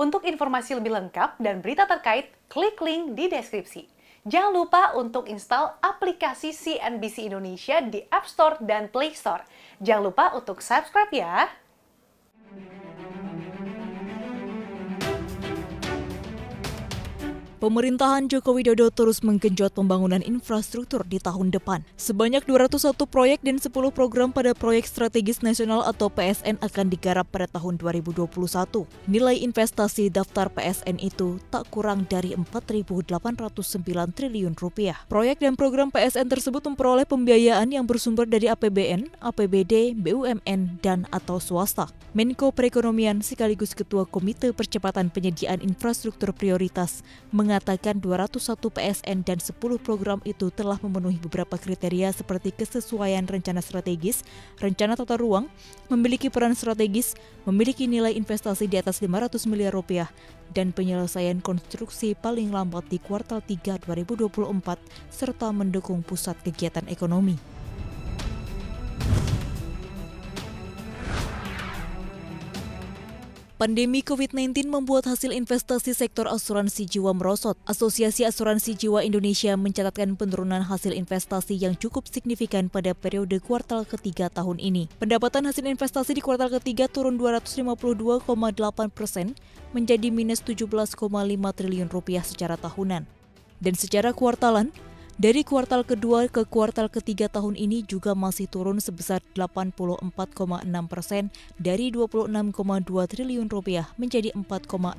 Untuk informasi lebih lengkap dan berita terkait, klik link di deskripsi. Jangan lupa untuk install aplikasi CNBC Indonesia di App Store dan Play Store. Jangan lupa untuk subscribe ya. Pemerintahan Joko Widodo terus menggenjot pembangunan infrastruktur di tahun depan. Sebanyak 201 proyek dan 10 program pada proyek strategis nasional atau PSN akan digarap pada tahun 2021. Nilai investasi daftar PSN itu tak kurang dari 4.809 triliun rupiah. Proyek dan program PSN tersebut memperoleh pembiayaan yang bersumber dari APBN, APBD, BUMN, dan atau swasta. Menko Perekonomian sekaligus Ketua Komite Percepatan Penyediaan Infrastruktur Prioritas mengatakan 201 PSN dan 10 program itu telah memenuhi beberapa kriteria seperti kesesuaian rencana strategis, rencana tata ruang, memiliki peran strategis, memiliki nilai investasi di atas 500 miliar rupiah, dan penyelesaian konstruksi paling lambat di kuartal 3 2024 serta mendukung pusat kegiatan ekonomi. Pandemi COVID-19 membuat hasil investasi sektor asuransi jiwa merosot. Asosiasi Asuransi Jiwa Indonesia mencatatkan penurunan hasil investasi yang cukup signifikan pada periode kuartal ketiga tahun ini. Pendapatan hasil investasi di kuartal ketiga turun 252,8 persen menjadi minus 17,5 triliun rupiah secara tahunan. Dan secara kuartalan, dari kuartal kedua ke kuartal ketiga tahun ini juga masih turun sebesar 84,6 persen dari 26,2 triliun rupiah menjadi 4,05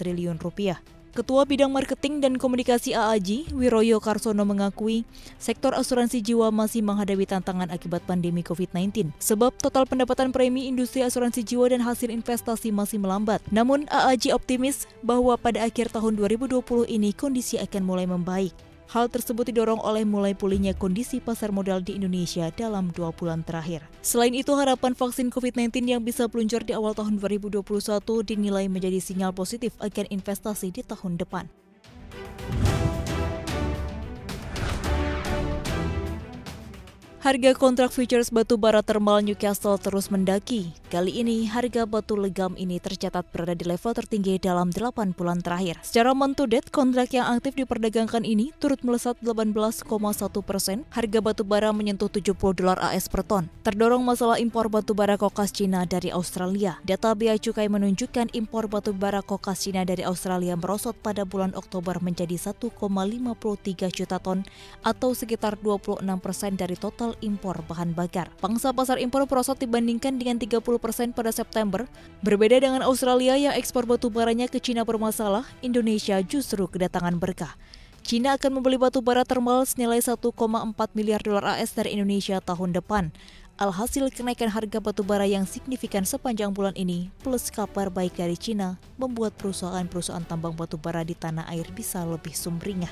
triliun rupiah. Ketua Bidang Marketing dan Komunikasi AAJ, Wiroyo Karsono mengakui sektor asuransi jiwa masih menghadapi tantangan akibat pandemi COVID-19. Sebab total pendapatan premi industri asuransi jiwa dan hasil investasi masih melambat. Namun AAJ optimis bahwa pada akhir tahun 2020 ini kondisi akan mulai membaik. Hal tersebut didorong oleh mulai pulihnya kondisi pasar modal di Indonesia dalam dua bulan terakhir. Selain itu, harapan vaksin COVID-19 yang bisa peluncur di awal tahun 2021 dinilai menjadi sinyal positif akan investasi di tahun depan. Harga kontrak futures batu bara thermal Newcastle terus mendaki. Kali ini, harga batu legam ini tercatat berada di level tertinggi dalam 8 bulan terakhir. Secara month kontrak yang aktif diperdagangkan ini turut melesat 18,1 persen. Harga batu bara menyentuh 70 dolar AS per ton. Terdorong masalah impor batu bara kokas Cina dari Australia. Data Bea Cukai menunjukkan impor batu bara kokas Cina dari Australia merosot pada bulan Oktober menjadi 1,53 juta ton atau sekitar 26 persen dari total impor bahan bakar. Pangsa pasar impor merosot dibandingkan dengan 30% pada September. Berbeda dengan Australia yang ekspor batu baranya ke Cina bermasalah, Indonesia justru kedatangan berkah. Cina akan membeli batu bara thermal senilai 1,4 miliar dolar AS dari Indonesia tahun depan. Alhasil kenaikan harga batu bara yang signifikan sepanjang bulan ini, plus kabar baik dari Cina, membuat perusahaan-perusahaan tambang batu bara di tanah air bisa lebih sumringah.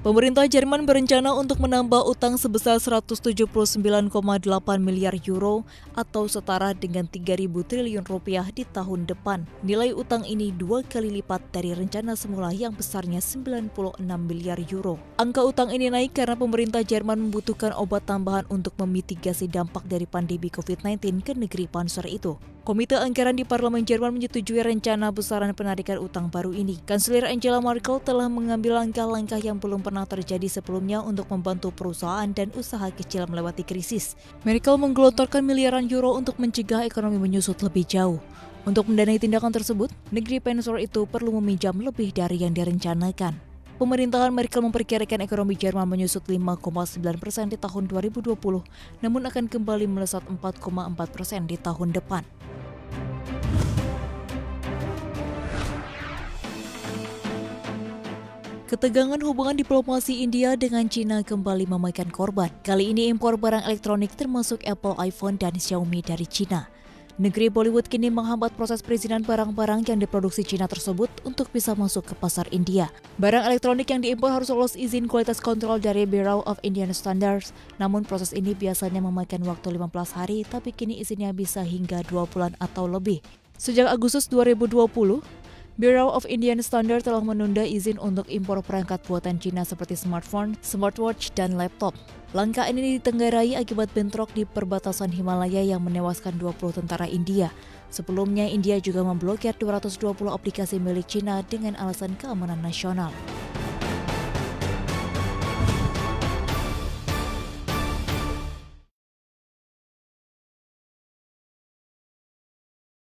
Pemerintah Jerman berencana untuk menambah utang sebesar 179,8 miliar euro atau setara dengan 3.000 triliun rupiah di tahun depan. Nilai utang ini dua kali lipat dari rencana semula yang besarnya 96 miliar euro. Angka utang ini naik karena pemerintah Jerman membutuhkan obat tambahan untuk memitigasi dampak dari pandemi COVID-19 ke negeri panser itu. Komite Anggaran di Parlemen Jerman menyetujui rencana besaran penarikan utang baru ini. Kanselir Angela Merkel telah mengambil langkah-langkah yang belum pernah terjadi sebelumnya untuk membantu perusahaan dan usaha kecil melewati krisis. Merkel menggelontorkan miliaran euro untuk mencegah ekonomi menyusut lebih jauh. Untuk mendanai tindakan tersebut, negeri Pensor itu perlu meminjam lebih dari yang direncanakan. Pemerintahan Merkel memperkirakan ekonomi Jerman menyusut 5,9 persen di tahun 2020, namun akan kembali melesat 4,4 persen di tahun depan. Ketegangan hubungan diplomasi India dengan Cina kembali memakan korban. Kali ini impor barang elektronik termasuk Apple iPhone dan Xiaomi dari Cina. Negeri Bollywood kini menghambat proses perizinan barang-barang yang diproduksi Cina tersebut untuk bisa masuk ke pasar India. Barang elektronik yang diimpor harus lolos izin kualitas kontrol dari Bureau of Indian Standards. Namun proses ini biasanya memakan waktu 15 hari, tapi kini izinnya bisa hingga 2 bulan atau lebih. Sejak Agustus 2020, Bureau of Indian Standard telah menunda izin untuk impor perangkat buatan Cina seperti smartphone, smartwatch, dan laptop. Langkah ini ditenggarai akibat bentrok di perbatasan Himalaya yang menewaskan 20 tentara India. Sebelumnya, India juga memblokir 220 aplikasi milik Cina dengan alasan keamanan nasional.